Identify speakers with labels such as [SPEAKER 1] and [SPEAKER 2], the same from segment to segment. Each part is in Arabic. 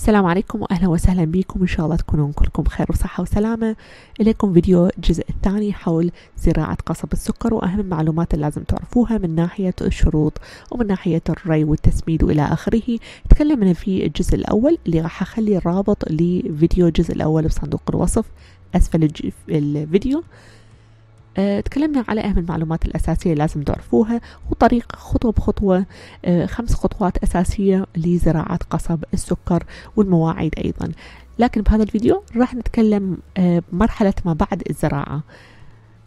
[SPEAKER 1] السلام عليكم واهلا وسهلا بكم. إن شاء الله تكونون كلكم بخير وصحة وسلامة. إليكم فيديو الجزء الثاني حول زراعة قصب السكر وأهم المعلومات اللي لازم تعرفوها من ناحية الشروط ومن ناحية الري والتسميد وإلى آخره. تكلمنا في الجزء الأول اللي راح أخلي الرابط لفيديو الجزء الأول بصندوق الوصف. أسفل الفيديو. تكلمنا على أهم المعلومات الأساسية لازم تعرفوها وطريق خطوة بخطوة أه خمس خطوات أساسية لزراعة قصب السكر والمواعيد أيضا. لكن بهذا الفيديو راح نتكلم بمرحلة ما بعد الزراعة.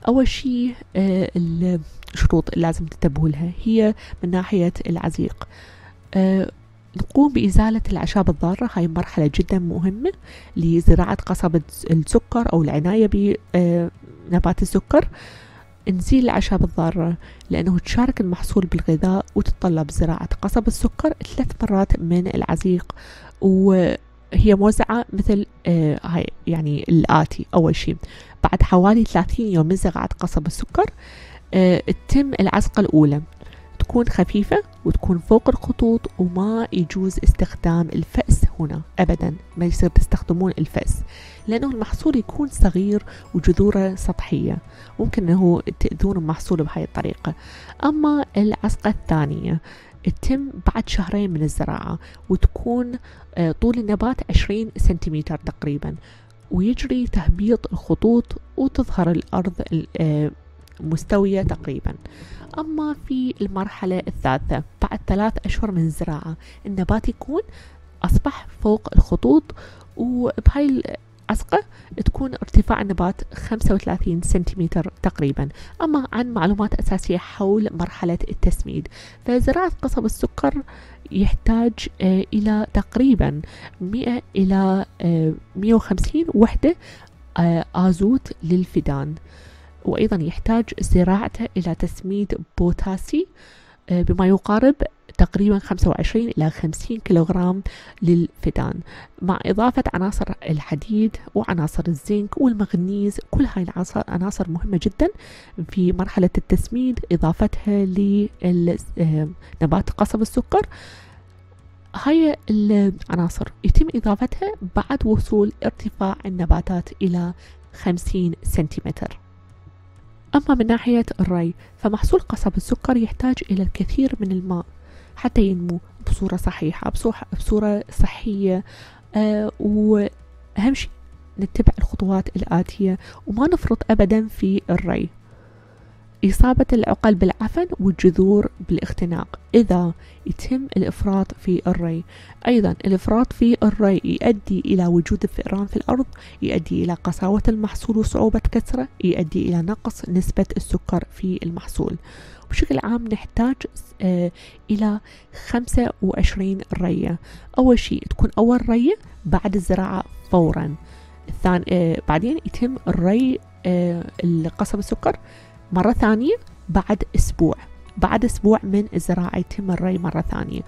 [SPEAKER 1] أول شيء الشروط اللي لازم تنتبهوا لها هي من ناحية العزيق. نقوم بإزالة الأعشاب الضارة. هاي مرحلة جدا مهمة لزراعة قصب السكر أو العناية بنبات السكر نزيل الأعشاب الضارة لأنه تشارك المحصول بالغذاء وتتطلب زراعة قصب السكر ثلاث مرات من العزيق. وهي موزعة مثل آه هاي يعني الآتي أول شيء بعد حوالي 30 يوم من زراعة قصب السكر آه تتم العزقة الأولى. تكون خفيفة وتكون فوق الخطوط وما يجوز استخدام الفأس هنا أبدا ما يصير تستخدمون الفأس لأنه المحصول يكون صغير وجذوره سطحية ممكن أنه تأذون المحصول بهاي الطريقة. أما العصقة الثانية تتم بعد شهرين من الزراعة وتكون طول النبات 20 سنتيمتر تقريبا ويجري تهبيط الخطوط وتظهر الأرض مستوية تقريبا. أما في المرحلة الثالثة بعد ثلاث أشهر من الزراعة النبات يكون أصبح فوق الخطوط وبهاي العسقة تكون ارتفاع النبات 35 سنتيمتر تقريبا. أما عن معلومات أساسية حول مرحلة التسميد فزراعة قصب السكر يحتاج إلى تقريبا 100 إلى 150 وحدة آزوت للفدان وأيضا يحتاج زراعته إلى تسميد بوتاسي بما يقارب تقريبا 25 إلى 50 كيلوغرام للفدان. مع إضافة عناصر الحديد وعناصر الزنك والمغنيز كل هاي العناصر مهمة جدا في مرحلة التسميد إضافتها لنبات قصب السكر. هاي العناصر يتم إضافتها بعد وصول ارتفاع النباتات إلى 50 سنتيمتر. أما من ناحية الري فمحصول قصب السكر يحتاج إلى الكثير من الماء حتى ينمو بصورة صحيحة بصورة صحية. آه وأهم شيء نتبع الخطوات الآتية وما نفرط أبدا في الري. إصابة العقل بالعفن والجذور بالاختناق. إذا يتم الإفراط في الري أيضا الإفراط في الري يؤدي إلى وجود الفئران في الأرض يؤدي إلى قساوة المحصول وصعوبة كسره يؤدي إلى نقص نسبة السكر في المحصول. بشكل عام نحتاج آه إلى 25 رية. أول شيء تكون أول رية بعد الزراعة فورا. الثاني آه بعدين يتم الري آه القصب السكر. مرة ثانية بعد أسبوع. بعد أسبوع من الزراعة يتم الري مرة ثانية.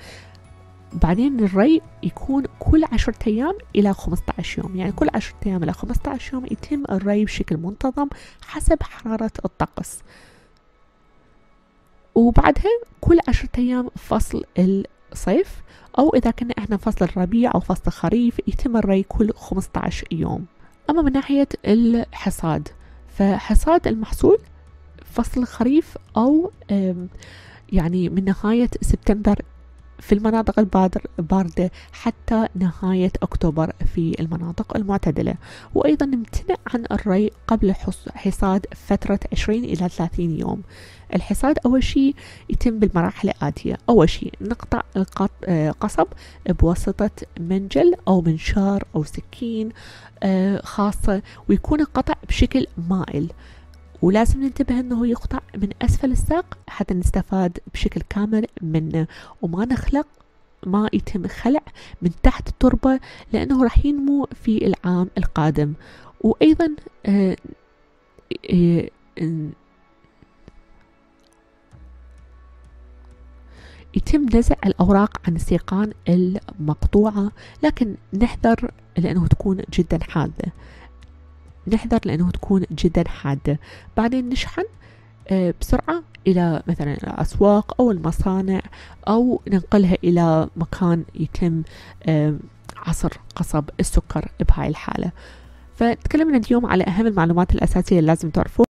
[SPEAKER 1] بعدين الري يكون كل عشرة أيام إلى 15 يوم. يعني كل عشرة أيام إلى 15 يوم يتم الري بشكل منتظم حسب حرارة الطقس. وبعدها كل عشرة أيام فصل الصيف أو إذا كنا إحنا فصل الربيع أو فصل الخريف يتم الري كل 15 يوم. أما من ناحية الحصاد فحصاد المحصول فصل الخريف أو يعني من نهاية سبتمبر في المناطق الباردة حتى نهاية أكتوبر في المناطق المعتدلة. وأيضا نمتنع عن الري قبل حصاد فترة 20 إلى 30 يوم. الحصاد أول شيء يتم بالمراحل الآتية. أول شيء نقطع القصب بواسطة منجل أو منشار أو سكين خاصة ويكون القطع بشكل مائل. ولازم ننتبه إنه يقطع من أسفل الساق حتى نستفاد بشكل كامل منه وما نخلق ما يتم خلع من تحت التربة لأنه راح ينمو في العام القادم. وأيضا آه آه يتم نزع الأوراق عن السيقان المقطوعة لكن نحذر لأنه تكون جدا حادة. نحذر لأنه تكون جدا حادة. بعدين نشحن بسرعة إلى مثلا الأسواق أو المصانع أو ننقلها إلى مكان يتم عصر قصب السكر بهاي الحالة. فتكلمنا اليوم على أهم المعلومات الأساسية اللي لازم تعرفوها.